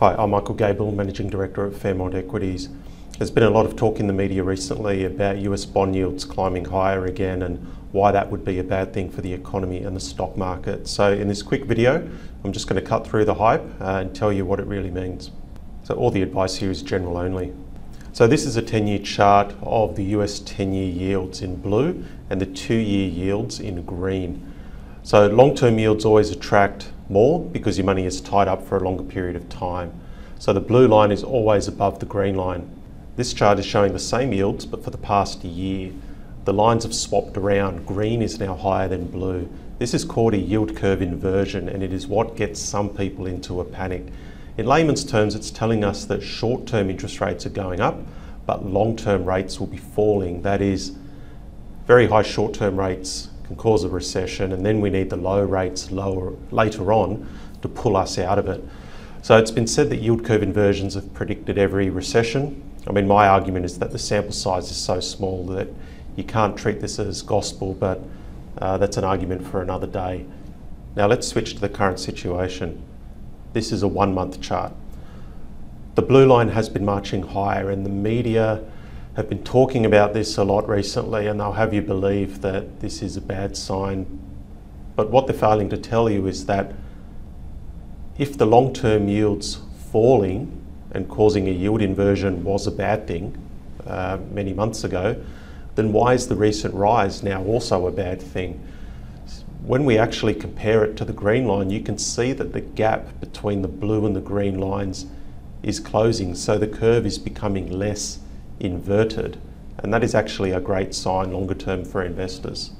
Hi, I'm Michael Gable, Managing Director at Fairmont Equities. There's been a lot of talk in the media recently about US bond yields climbing higher again and why that would be a bad thing for the economy and the stock market. So, in this quick video, I'm just going to cut through the hype uh, and tell you what it really means. So, all the advice here is general only. So, this is a 10 year chart of the US 10 year yields in blue and the two year yields in green. So, long term yields always attract more because your money is tied up for a longer period of time. So the blue line is always above the green line. This chart is showing the same yields but for the past year. The lines have swapped around. Green is now higher than blue. This is called a yield curve inversion and it is what gets some people into a panic. In layman's terms, it's telling us that short term interest rates are going up, but long term rates will be falling. That is, very high short term rates can cause a recession, and then we need the low rates lower later on to pull us out of it. So it's been said that yield curve inversions have predicted every recession. I mean, my argument is that the sample size is so small that you can't treat this as gospel, but uh, that's an argument for another day. Now let's switch to the current situation. This is a one month chart. The blue line has been marching higher, and the media have been talking about this a lot recently, and they'll have you believe that this is a bad sign. But what they're failing to tell you is that if the long term yields falling and causing a yield inversion was a bad thing uh, many months ago, then why is the recent rise now also a bad thing? When we actually compare it to the green line, you can see that the gap between the blue and the green lines is closing, so the curve is becoming less inverted. And that is actually a great sign longer term for investors.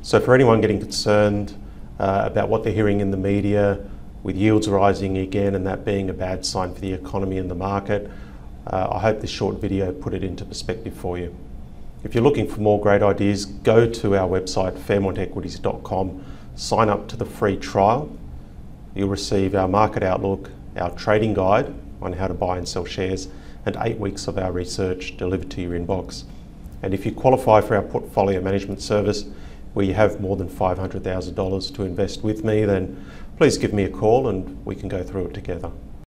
So, for anyone getting concerned uh, about what they're hearing in the media, with yields rising again and that being a bad sign for the economy and the market, uh, I hope this short video put it into perspective for you. If you're looking for more great ideas, go to our website, fairmontequities.com, sign up to the free trial. You'll receive our market outlook, our trading guide on how to buy and sell shares, and eight weeks of our research delivered to your inbox. And if you qualify for our portfolio management service, where you have more than $500,000 to invest with me, then please give me a call and we can go through it together.